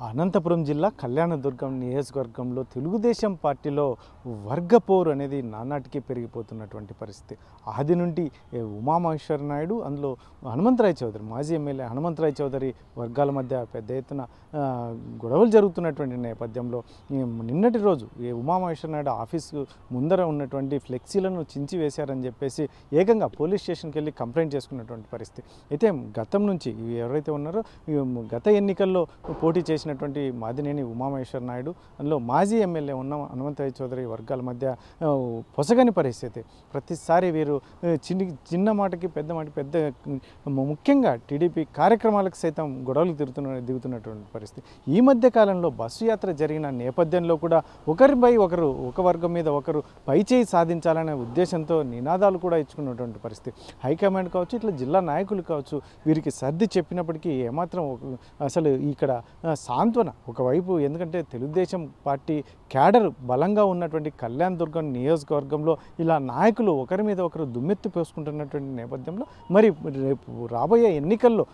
అనంతపురం జిల్లా కళ్యాణదుర్గం నియోజకవర్గంలో తెలుగుదేశం పార్టీలో వర్గపోరు అనేది నానాటికి పెరిగిపోతున్నటువంటి పరిస్థితి. ఆది నుండి ఉమామహేశ్వర నాయుడు అందులో హనుమంతరాయ్ చౌదరి మాజీ ఎమ్మెల్యే హనుమంతరాయ్ చౌదరి వర్గాల మధ్య పెద్ద ఎత్తున గొడవలు జరుగుతున్నటువంటి నేపథ్యంలో నిన్నటి రోజు ఈ ఉమామహేశ్వర నాయుడు ఆఫీసు ముందర ఉన్నటువంటి ఫ్లెక్సీలను చించి వేశారని చెప్పేసి ఏకంగా పోలీస్ స్టేషన్కి వెళ్ళి కంప్లైంట్ చేసుకున్నటువంటి పరిస్థితి. అయితే గతం నుంచి ఎవరైతే ఉన్నారో గత ఎన్నికల్లో పోటీ చేసినటువంటి మాదినేని ఉమామహేశ్వర నాయుడు అందులో మాజీ ఎమ్మెల్యే ఉన్న హనుమంతయ్య చౌదరి వర్గాల మధ్య పొసగని పరిస్థితి. ప్రతిసారి వీరు చిన్న చిన్ని చిన్న మాటకి పెద్ద మాటకి పెద్ద ముఖ్యంగా టీడీపీ కార్యక్రమాలకు సైతం గొడవలు తిరుగుతున్న దిగుతున్నటువంటి పరిస్థితి. ఈ మధ్య కాలంలో బస్సు యాత్ర జరిగిన నేపథ్యంలో కూడా ఒకరిపై ఒకరు ఒక వర్గం మీద ఒకరు పైచేయి సాధించాలనే ఉద్దేశంతో నినాదాలు కూడా ఇచ్చుకున్నటువంటి పరిస్థితి. హైకమాండ్ కావచ్చు ఇట్లా జిల్లా నాయకులు కావచ్చు వీరికి సర్ది చెప్పినప్పటికీ ఏమాత్రం ఒక- అసలు ఇక్కడ సా సాంత్వన ఒకవైపు ఎందుకంటే తెలుగుదేశం పార్టీ క్యాడర్ బలంగా ఉన్నటువంటి కళ్యాణ్ దుర్గం నియోజకవర్గంలో ఇలా నాయకులు ఒకరి మీద ఒకరు దుమ్మెత్తి పోసుకుంటున్నటువంటి నేపథ్యంలో మరి రేపు రాబోయే ఎన్నికల్లో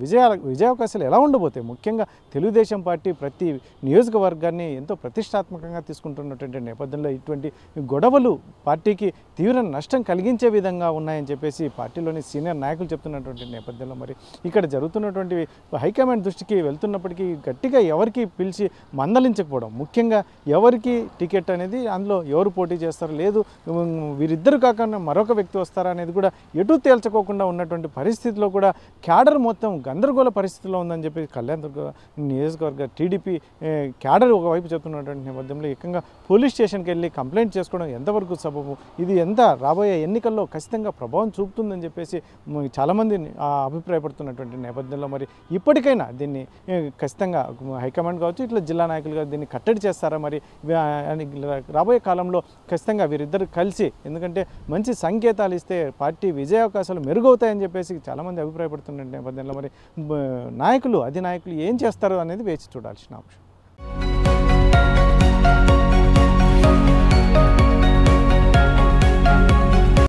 విజయ విజయావకాశాలు ఎలా ఉండబోతాయి? ముఖ్యంగా తెలుగుదేశం పార్టీ ప్రతి నియోజకవర్గాన్ని ఎంతో ప్రతిష్టాత్మకంగా తీసుకుంటున్నటువంటి నేపథ్యంలో ఇటువంటి గొడవలు పార్టీకి తీవ్ర నష్టం కలిగించే విధంగా ఉన్నాయని చెప్పేసి పార్టీలోని సీనియర్ నాయకులు చెప్తున్నటువంటి నేపథ్యంలో మరి ఇక్కడ జరుగుతున్నటువంటి హైకమాండ్ దృష్టికి వెళ్తున్న వెళ్తున్నప్పటికీ గట్టిగా ఎవరికి పిలిచి మందలించకపోవడం. ముఖ్యంగా ఎవరికి టికెట్ అనేది అందులో ఎవరు పోటీ చేస్తారు లేదు వీరిద్దరు కాకుండా మరొక వ్యక్తి వస్తారా అనేది కూడా ఎటు తేల్చుకోకుండా ఉన్నటువంటి పరిస్థితిలో కూడా క్యాడర్ మొత్తం గందరగోళ పరిస్థితిలో ఉందని చెప్పి కళ్యాణ్ దుర్గ నియోజకవర్గ టీడీపీ క్యాడర్ ఒకవైపు చెప్తున్నటువంటి నేపథ్యంలో ఏకంగా పోలీస్ స్టేషన్కి వెళ్ళి కంప్లైంట్ చేసుకోవడం ఎంతవరకు సబబు ఇది ఎంత రాబోయే ఎన్నికల్లో ఖచ్చితంగా ప్రభావం చూపుతుందని చెప్పేసి చాలామంది ఆ, అభిప్రాయపడుతున్నటువంటి నేపథ్యంలో మరి ఇప్పటికైనా దీన్ని ఖచ్చితంగా హైకమాండ్ కావచ్చు ఇట్లా జిల్లా నాయకులుగా దీన్ని కట్టడి చేస్తారా మరి? రాబోయే కాలంలో ఖచ్చితంగా వీరిద్దరు కలిసి ఎందుకంటే మంచి సంకేతాలు ఇస్తే పార్టీ విజయావకాశాలు మెరుగవుతాయని చెప్పేసి చాలామంది అభిప్రాయపడుతున్న నేపథ్యంలో మరి నాయకులు అధినాయకులు ఏం చేస్తారు అనేది వేచి చూడాల్సిన అంశం